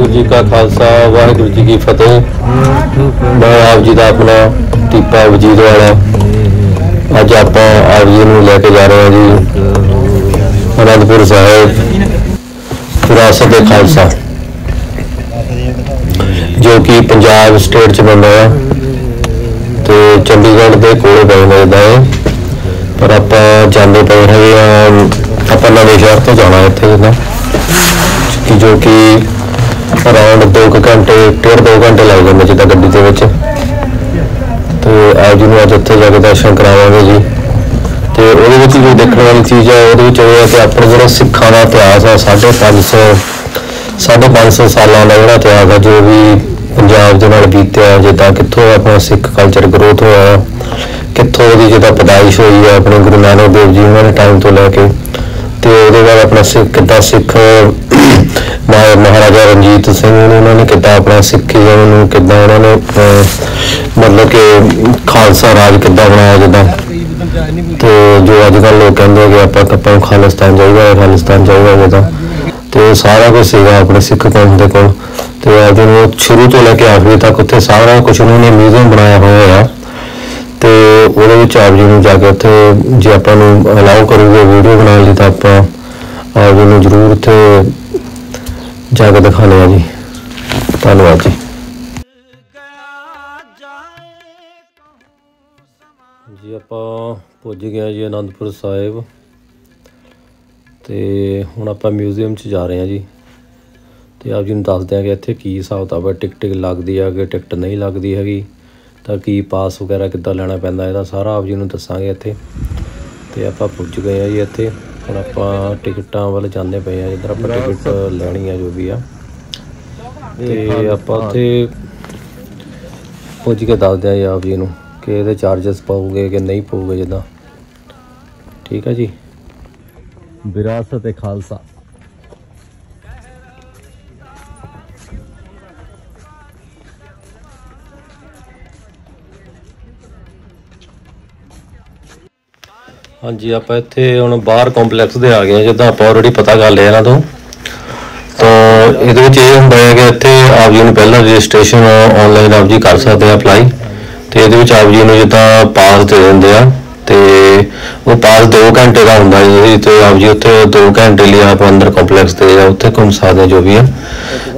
ਵਾਹਿਗੁਰੂ ਜੀ ਕਾ ਖਾਲਸਾ, ਵਾਹਿਗੁਰੂ ਜੀ ਕੀ ਫਤਿਹ। ਮੈਂ ਆਪ ਜੀ ਦਾ ਆਪਣਾ ਟੀਪਾ ਵਜੀਦ ਵਾਲਾ। ਅੱਜ ਆਪਾਂ ਆਪ ਜੀ ਨੂੰ ਲੈ ਕੇ ਜਾ ਰਹੇ ਹਾਂ ਜੀ ਅਨੰਦਪੁਰ ਸਾਹਿਬ, ਵਿਰਾਸਤ ਦੇ ਖਾਲਸਾ, ਜੋ ਕਿ ਪੰਜਾਬ ਸਟੇਟ ਚ ਬੰਦਾ ਹੈ ਤੇ ਚੰਡੀਗੜ੍ਹ ਦੇ ਕੋਲੇ ਕੋਲ ਪੈਂਦਾ ਹੈ। ਪਰ ਆਪਾਂ ਜਾਂਦੇ ਪਏ ਹੈਗੇ ਆ ਆਪਾਂ ਨਵੇਂ ਸ਼ਹਿਰ ਤੋਂ ਜਾਣਾ ਇੱਥੇ ਜਿੱਦਾਂ, ਕਿ ਜੋ ਕਿ ਅਰਾਊਂਡ 2 ਘੰਟੇ, ਡੇਢ ਦੋ ਘੰਟੇ ਲੱਗ ਜਾਂਦੇ ਜਿੱਦਾਂ ਗੱਡੀ ਦੇ ਵਿੱਚ। ਤੇ ਆਪ ਜੀ ਨੂੰ ਅੱਜ ਉੱਥੇ ਜਾ ਕੇ ਦਰਸ਼ਨ ਕਰਾਵਾਂਗੇ ਜੀ। ਤੇ ਉਹਦੇ ਵਿੱਚ ਜੋ ਦੇਖਣ ਵਾਲੀ ਚੀਜ਼ ਹੈ, ਉਹਦੇ ਵਿੱਚ ਇਹ ਹੈ ਕਿ ਆਪਣੇ ਜਿਹੜਾ ਸਿੱਖਾਂ ਦਾ ਇਤਿਹਾਸ ਆ 550 550 ਸਾਲਾਂ ਦਾ ਜਿਹੜਾ ਇਤਿਹਾਸ ਆ ਜੋ ਵੀ ਪੰਜਾਬ ਦੇ ਨਾਲ ਬੀਤਿਆ, ਜਿੱਦਾਂ ਕਿੱਥੋਂ ਆਪਣਾ ਸਿੱਖ ਕਲਚਰ ਗਰੋਥ ਹੋਇਆ, ਕਿੱਥੋਂ ਉਹਦੀ ਜਿੱਦਾਂ ਪਦਾਇਸ਼ ਹੋਈ ਹੈ ਆਪਣੇ ਗੁਰੂ ਨਾਨਕ ਦੇਵ ਜੀ ਉਹਨਾਂ ਦੇ ਟਾਈਮ ਤੋਂ ਲੈ ਕੇ। ਤੇ ਉਹਦੇ ਬਾਅਦ ਆਪਣਾ ਸਿੱਖ, ਕਿੱਦਾਂ ਸਿੱਖ ਮਹਾਰਾਜਾ ਰਣਜੀਤ ਸਿੰਘ ਨੇ ਉਹਨਾਂ ਨੇ ਕਿੱਦਾਂ ਆਪਣਾ ਸਿੱਖੀ ਨੂੰ ਕਿੱਦਾਂ ਉਹਨਾਂ ਨੇ ਮਤਲਬ ਕਿ ਖਾਲਸਾ ਰਾਜ ਕਿੱਦਾਂ ਬਣਾਇਆ ਜਿੱਦਾਂ? ਤੇ ਜੋ ਅੱਜ ਕੱਲ੍ਹ ਲੋਕ ਕਹਿੰਦੇ ਕਿ ਆਪਾਂ ਆਪਾਂ ਖਾਲਿਸਤਾਨ ਚਾਹੀਦਾ ਹੈ ਖਾਲਿਸਤਾਨ ਚਾਹੀਦਾ ਜਿੱਦਾਂ। ਤੇ ਸਾਰਾ ਕੁਝ ਸੀਗਾ ਆਪਣੇ ਸਿੱਖ ਕੌਮ ਦੇ ਕੋਲ। ਤੇ ਅੱਜ ਨੂੰ ਸ਼ੁਰੂ ਤੋਂ ਲੈ ਕੇ ਆਖਰੀ ਤੱਕ ਉੱਥੇ ਸਾਰਾ ਕੁਝ ਉਹਨਾਂ ਨੇ ਮਿਊਜ਼ੀਅਮ ਬਣਾਇਆ ਹੋਇਆ। ਆ ਤੇ ਉਹਦੇ ਵਿੱਚ ਆਪ ਜੀ ਨੂੰ ਜਾ ਕੇ ਉੱਥੇ ਜੇ ਆਪਾਂ ਨੂੰ ਅਲਾਉ ਕਰੂਗੇ ਵੀਡੀਓ ਬਣਾਉਣ ਲਈ ਤਾਂ ਆਪਾਂ ਆਪ ਜੀ ਨੂੰ ਜ਼ਰੂਰ ਉੱਥੇ ਜਾ ਕੇ ਦਿਖਾਣੇ ਆ ਜੀ। ਧੰਨਵਾਦ ਜੀ। ਜੀ ਆਪਾਂ ਪੁੱਜ ਗਏ ਹਾਂ ਜੀ ਆਨੰਦਪੁਰ ਸਾਹਿਬ। ਤੇ ਹੁਣ ਆਪਾਂ ਮਿਊਜ਼ੀਅਮ 'ਚ ਜਾ ਰਹੇ ਹਾਂ ਜੀ। ਤੇ ਆਪ ਜੀ ਨੂੰ ਦੱਸਦੇ ਹਾਂ ਕਿ ਇੱਥੇ ਕੀ ਹਿਸਾਬ ਕਿਤਾਬ ਹੈ, ਟਿਕਟ ਲੱਗਦੀ ਹੈ ਕਿ ਟਿਕਟ ਨਹੀਂ ਲੱਗਦੀ ਹੈਗੀ। ਤਾਂ ਕੀ ਪਾਸ ਵਗੈਰਾ ਕਿੱਦਾਂ ਲੈਣਾ ਪੈਂਦਾ, ਇਹਦਾ ਸਾਰਾ ਆਪ ਜੀ ਨੂੰ ਦੱਸਾਂਗੇ ਇੱਥੇ। ਤੇ ਆਪਾਂ ਪੁੱਜ ਗਏ ਆ ਜੀ ਇੱਥੇ। ਹੁਣ ਆਪਾਂ ਟਿਕਟਾਂ ਵੱਲ ਜਾਂਦੇ ਪਏ ਆ ਜਿੱਧਰ ਆਪਾਂ ਟਿਕਟ ਲੈਣੀ ਆ ਜੋ ਵੀ ਆ। ਤੇ ਆਪਾਂ ਉੱਥੇ ਪੁੱਜ ਕੇ ਦੱਸਦੇ ਆ ਜੀ ਆਪ ਜੀ ਨੂੰ ਕਿ ਇਹਦੇ ਚਾਰजेस ਪਾਉਗੇ ਕਿ ਨਹੀਂ ਪਾਉਗੇ ਜਿੱਦਾਂ। ਠੀਕ ਆ ਜੀ? ਵਿਰਾਸਤ ਖਾਲਸਾ। ਹਾਂਜੀ, ਆਪਾਂ ਇੱਥੇ ਹੁਣ ਬਾਹਰ ਕੰਪਲੈਕਸ ਦੇ ਆ ਗਏ ਹਾਂ, ਜਿੱਦਾਂ ਆਪਾਂ ਆਲਰੇਡੀ ਪਤਾ ਕਰ ਲਿਆ ਇਹਨਾਂ ਤੋਂ। ਤਾਂ ਇਹਦੇ ਵਿੱਚ ਇਹ ਹੁੰਦਾ ਹੈ ਕਿ ਇੱਥੇ ਆਪ ਜੀ ਨੂੰ ਪਹਿਲਾਂ ਰਜਿਸਟ੍ਰੇਸ਼ਨ ਆਨਲਾਈਨ ਆਪ ਜੀ ਕਰ ਸਕਦੇ ਆ ਅਪਲਾਈ ਤੇ ਇਹਦੇ ਵਿੱਚ ਆਪ ਜੀ ਨੂੰ ਜਿੱਦਾਂ ਪਾਸ ਦੇ ਦਿੰਦੇ ਆ। ਤੇ ਉਹ ਪਾਸ 2 ਘੰਟੇ ਦਾ ਹੁੰਦਾ ਹੈ ਜੀ, ਤੇ ਆਪ ਜੀ ਉੱਥੇ 2 ਘੰਟੇ ਲਈ ਆਪ ਅੰਦਰ ਕੰਪਲੈਕਸ 'ਤੇ ਜਾਂ ਉੱਥੇ ਘੁੰਮ ਸਕਦੇ ਜੋ ਵੀ ਆ।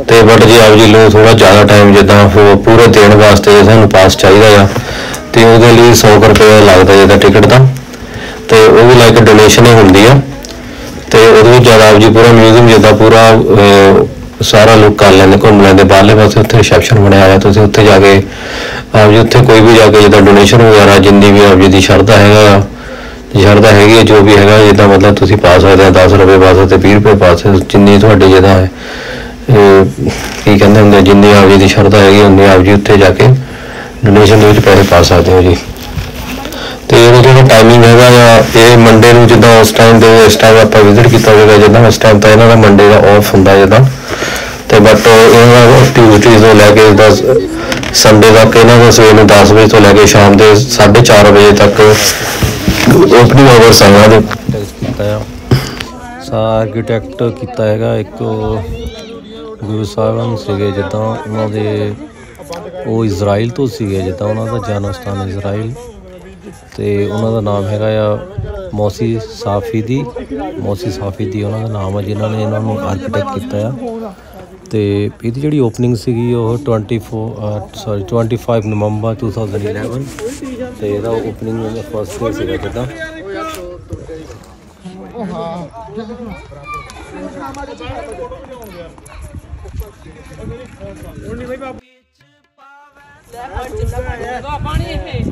ਤੇ ਬਟ ਜੇ ਆਪ ਜੀ ਨੂੰ ਥੋੜਾ ਜ਼ਿਆਦਾ ਟਾਈਮ ਜਿੱਦਾਂ ਪੂਰੇ ਦੇਣ ਵਾਸਤੇ ਸਾਨੂੰ ਪਾਸ ਚਾਹੀਦਾ ਆ, ਤੇ ਉਹਦੇ ਲਈ 100 ਕੁ ਰੁਪਏ ਲੱਗਦਾ ਜਿਹਦਾ ਟਿਕਟ ਦਾ। ਤੇ ਉਹ ਵੀ ਲਾਈਕ ਡੋਨੇਸ਼ਨ ਹੀ ਹੁੰਦੀ ਆ। ਤੇ ਉਹਦੇ ਵਿੱਚ ਜ਼ਿਆਦਾ ਆਪ ਜੀ ਪੂਰਾ ਮਿਊਜ਼ੀਅਮ ਜਿੱਦਾਂ ਪੂਰਾ ਸਾਰਾ ਲੋਕ ਕਰ ਲੈਂਦੇ, ਘੁੰਮ ਲੈਂਦੇ, ਬਾਹਰਲੇ ਪਾਸੇ ਉੱਥੇ ਰਿਸੈਪਸ਼ਨ ਬਣਿਆ ਹੋਇਆ, ਤੁਸੀਂ ਉੱਥੇ ਜਾ ਕੇ ਆਪ ਜੀ ਉੱਥੇ ਕੋਈ ਵੀ ਜਾ ਕੇ ਜਿੱਦਾਂ ਡੋਨੇਸ਼ਨ ਵਗੈਰਾ, ਜਿੰਨੀ ਵੀ ਆਪ ਜੀ ਦੀ ਸ਼ਰਧਾ ਹੈਗਾ ਆ ਸ਼ਰਧਾ ਹੈਗੀ ਹੈ, ਜੋ ਵੀ ਹੈਗਾ, ਜਿੱਦਾਂ ਮਤਲਬ ਤੁਸੀਂ ਪਾ ਸਕਦੇ ਆ 10 ਰੁਪਏ ਪਾ ਸਕਦੇ 20 ਰੁਪਏ ਪਾ ਸਕਦੇ, ਜਿੰਨੀ ਤੁਹਾਡੀ ਜਿਹਦਾ ਹੈ ਕੀ ਕਹਿੰਦੇ ਹੁੰਦੇ ਜਿੰਨੀ ਆਪ ਜੀ ਦੀ ਸ਼ਰਧਾ ਹੈਗੀ, ਉਨੀ ਆਪ ਜੀ ਉੱਥੇ ਜਾ ਕੇ ਡੋਨੇਸ਼ਨ ਦੇ ਵਿੱਚ ਪੈਸੇ ਪਾ ਸਕਦੇ ਹੋ ਜੀ। ਤੇ ਇਹਦਾ ਜਿਹੜਾ ਟਾਈਮਿੰਗ ਹੈਗਾ ਆ, ਇਹ ਮੰਡੇ ਨੂੰ ਜਿੱਦਾਂ ਉਸ ਟਾਈਮ ਦੇ, ਇਸ ਟਾਈਮ ਆਪਾਂ ਵਿਜ਼ਿਟ ਕੀਤਾ ਹੋਵੇਗਾ ਜਿੱਦਾਂ ਉਸ ਟਾਈਮ ਤਾਂ ਇਹਨਾਂ ਦਾ ਮੰਡੇ ਦਾ ਆਫ ਹੁੰਦਾ ਜਿੱਦਾਂ। ਤੇ ਬਟ ਇਹਨਾਂ ਦਾ ਟਿਊਜ਼ਡੇ ਤੋਂ ਲੈ ਕੇ 10 ਸੰਡੇ ਤੱਕ ਇਹਨਾਂ ਦਾ ਸਵੇਰ ਨੂੰ 10 ਵਜੇ ਤੋਂ ਲੈ ਕੇ ਸ਼ਾਮ ਦੇ 4:30 ਵਜੇ ਤੱਕ ਓਪਨਿੰਗ ਆਵਰਸ ਆਇਆ ਦੇ। ਕੀਤਾ ਆ ਸਾ ਆਰਕੀਟੈਕਟ ਕੀਤਾ ਹੈਗਾ, ਇੱਕ ਗੁਰੂ ਸਾਹਿਬਾਨ ਸੀਗੇ ਜਿੱਦਾਂ ਉਹਨਾਂ ਦੇ, ਉਹ ਇਜ਼ਰਾਈਲ ਤੋਂ ਸੀਗੇ, ਜਿੱਦਾਂ ਉਹਨਾਂ ਦਾ ਜਨਮ ਸਥਾਨ ਇਜ਼ਰਾਈਲ ਤੇ ਉਹਨਾਂ ਦਾ ਨਾਮ ਹੈਗਾ ਆ ਮੌਸੀ ਸਾਫੀਦੀ ਮੌਸੀ ਸਾਫੀਦੀ ਉਹਨਾਂ ਦਾ ਨਾਮ ਆ, ਜਿਨ੍ਹਾਂ ਨੇ ਇਹਨਾਂ ਨੂੰ ਆਰਕੀਟੈਕਟ ਕੀਤਾ ਆ। ਤੇ ਇਹਦੀ ਜਿਹੜੀ ਓਪਨਿੰਗ ਸੀਗੀ ਉਹ 24 ਸੌਰੀ 25 ਨਵੰਬਰ 2011 ਤੇ ਇਹਦਾ ਓਪਨਿੰਗ ਦਾ ਫਸਟ ਡੇ ਸੀਗਾ ਜਿੱਦਾਂ ਉਹ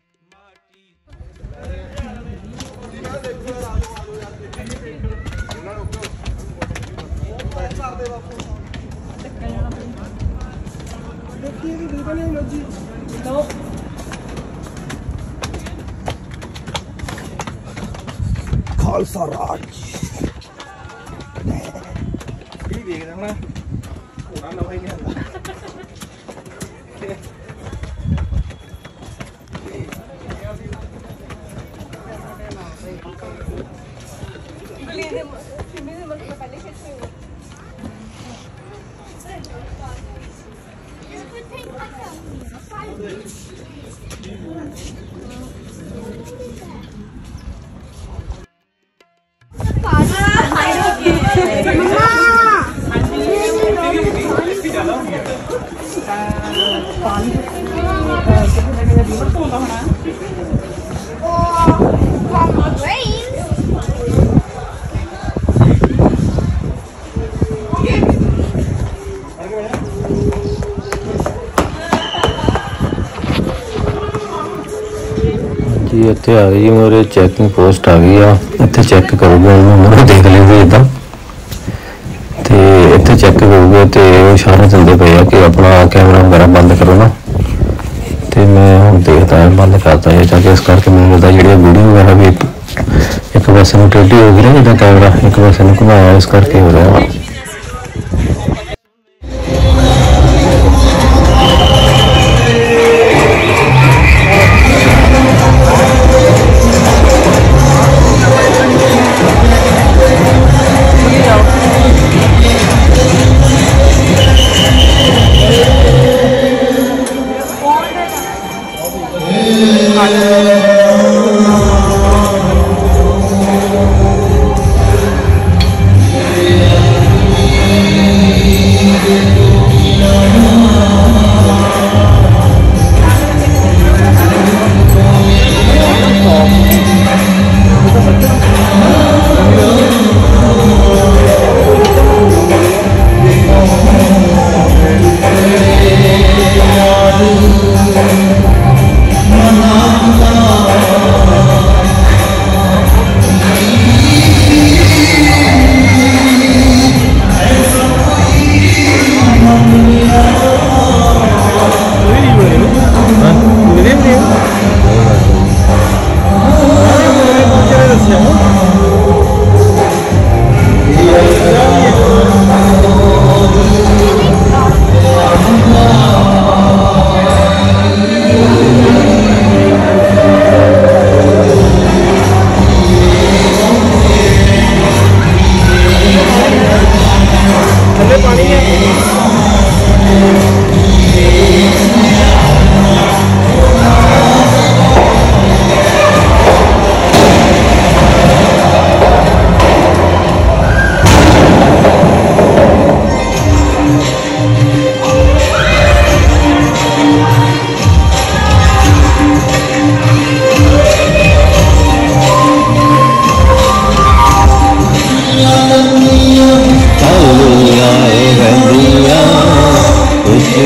aveva funzionato. Perché l'italiano oggi? No. Calza raggi. Vivi che non è? Non hanno mai niente. Блин, ਜੀ ਇੱਥੇ ਆ ਗਈ ਮੇਰੇ? ਚੈਕਿੰਗ ਪੋਸਟ ਆ ਗਈ ਆ। ਇੱਥੇ ਚੈੱਕ ਕਰੂਗਾ ਉਹਨੂੰ ਮੈਨੂੰ ਦੇਖ ਲੈਂਦੇ ਇਦਾਂ। ਤੇ ਇੱਥੇ ਚੈੱਕ ਕਰੂਗੇ ਤੇ ਉਹ ਇਸ਼ਾਰਾ ਦਿੰਦੇ ਪਏ ਆ ਕਿ ਆਪਣਾ ਕੈਮਰਾ ਵਗੈਰਾ ਬੰਦ ਕਰੋ ਨਾ। ਤੇ ਮੈਂ ਹੁਣ ਦੇਖਦਾ ਹੈ, ਬੰਦ ਕਰਤਾ ਹੈ ਤਾਂ ਇਸ ਕਰਕੇ ਮੈਨੂੰ ਲੱਗਦਾ ਜਿਹੜੀ ਵੀਡੀਓ ਵਗੈਰਾ ਵੀ ਇੱਕ- ਇੱਕ ਪਾਸੇ ਨੂੰ ਟੇਢੀ ਹੋ ਗਈ ਨਾ, ਜਿੱਦਾਂ ਕੈਮਰਾ ਇੱਕ ਪਾਸੇ ਨੂੰ ਘੁਮਾਇਆ, ਇਸ ਕਰਕੇ ਹੋ ਰਿਹਾ ਵਾ।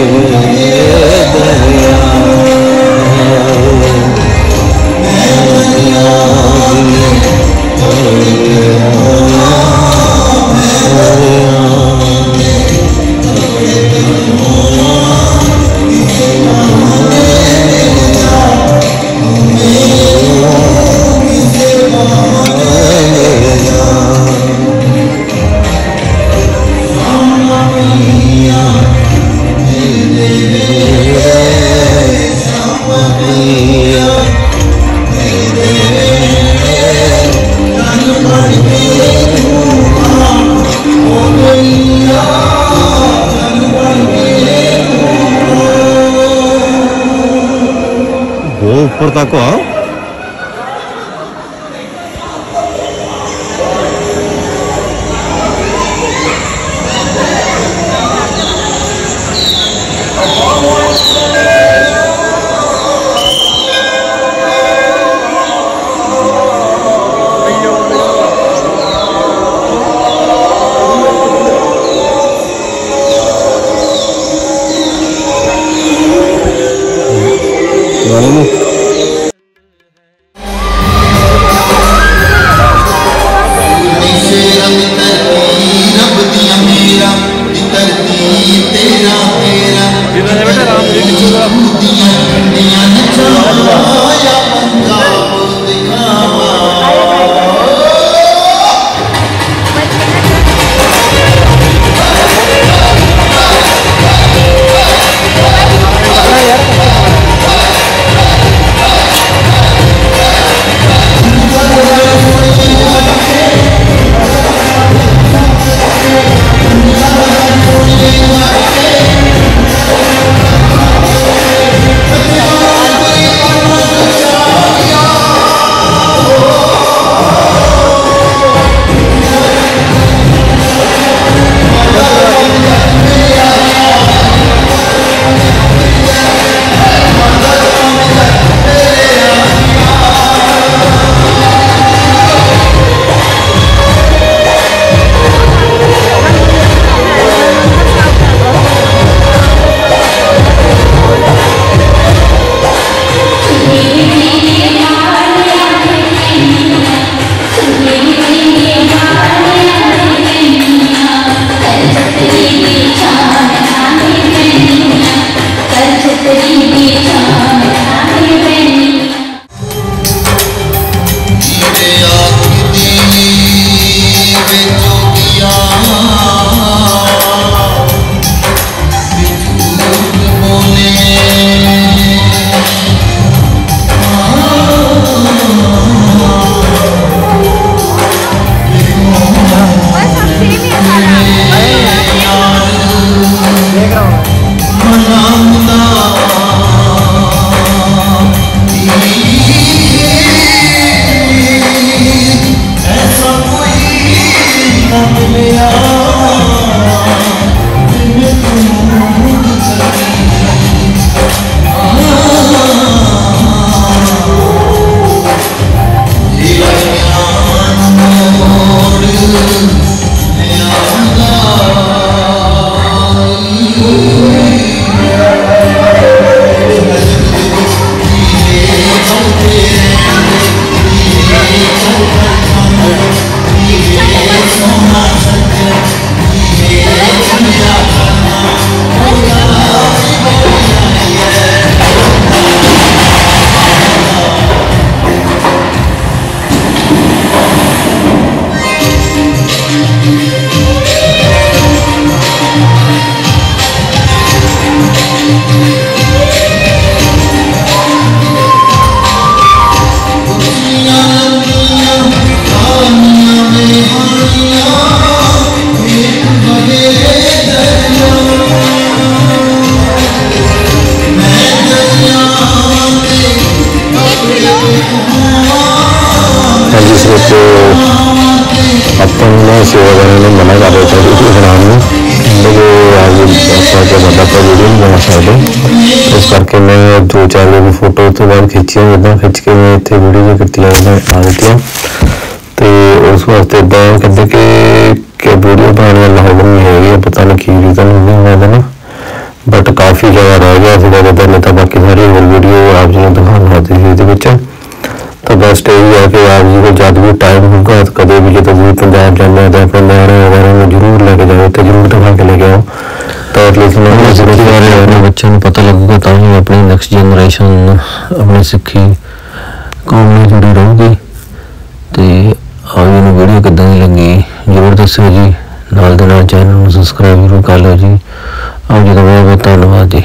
ਉਹ Chapecó. Vamos. ਇਸ ਕਰਕੇ ਮੈਂ ਦੋ ਚਾਰ ਵੀ ਫੋਟੋ ਤੋਂ ਬਾਅਦ ਖਿੱਚੀਆਂ ਇਦਾਂ ਖਿੱਚ ਕੇ ਮੈਂ ਇੱਥੇ ਵੀਡੀਓ ਕੀਤੀਆਂ ਇਹਨਾਂ ਆ ਦਿੱਤੀਆਂ। ਤੇ ਉਸ ਵਾਸਤੇ ਇਦਾਂ ਕਹਿੰਦੇ ਕਿ ਕਿ ਵੀਡੀਓ ਬਣਾਉਣ ਵਾਲਾ ਲਾਹੌਰ ਨਹੀਂ ਹੈਗੀ ਪਤਾ ਨਹੀਂ ਕੀ ਰੀਜ਼ਨ ਹੋਣਾ ਉਹਦਾ ਨਾ ਬਟ ਕਾਫੀ ਜਗ੍ਹਾ ਰਹਿ ਗਿਆ ਜਿਹੜਾ ਜਦੋਂ ਨਹੀਂ ਤਾਂ ਬਾਕੀ ਸਾਰੀ ਹੋਰ ਵੀਡੀਓ ਆਪ ਜੀ ਨੂੰ ਦਿਖਾਉਣ ਵਾਸਤੇ ਸੀ ਇਹਦੇ ਵਿੱਚ। ਇਹ ਹੈ ਕਿ ਆਪ ਜੀ ਕੋਲ ਜਦ ਵੀ ਟਾਈਮ ਹੋਊਗਾ ਕਦੇ ਵੀ ਜਦੋਂ ਵੀ ਪੰਜਾਬ ਜਾਂਦੇ ਹੋ ਤਾਂ ਨਿਆਣੇ ਵਗੈਰਾ ਨੂੰ ਜ਼ਰੂਰ ਲੈ ਕੇ ਜਾਓ ਤੇ ਜ਼ਰੂਰ ਦਿਖਾ ਕੇ ਲੈ ਕੇ ਆਓ। ਤਾਂ ਐਟਲੀਸਟ ਉਹਨਾਂ ਨੂੰ ਜ਼ਰੂਰ ਬਾਰੇ ਆਪਣੇ ਬੱਚਿਆਂ ਨੂੰ ਪਤਾ ਲੱਗੂਗਾ ਤਾਂ ਹੀ ਆਪਣੀ ਨੈਕਸਟ ਜਨਰੇਸ਼ਨ ਆਪਣੀ ਸਿੱਖੀ ਕੌਮ ਨਾਲ ਜੁੜੀ ਰਹੂਗੀ। ਤੇ ਜੀ ਨੂੰ ਵੀਡੀਓ ਕਿੱਦਾਂ ਦੀ ਲੱਗੀ ਜ਼ਰੂਰ ਦੱਸਿਓ ਜੀ। ਨਾਲ ਦੇ ਨਾਲ ਚੈਨਲ ਨੂੰ ਸਬਸਕ੍ਰਾਈਬ ਜ਼ਰੂਰ ਕਰ ਲਿਓ ਜੀ। ਆਪ ਜੀ ਦਾ ਬਹੁਤ ਬਹੁਤ ਧੰਨਵਾਦ ਜੀ।